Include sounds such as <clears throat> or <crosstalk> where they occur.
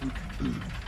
<clears throat> Mm-hmm.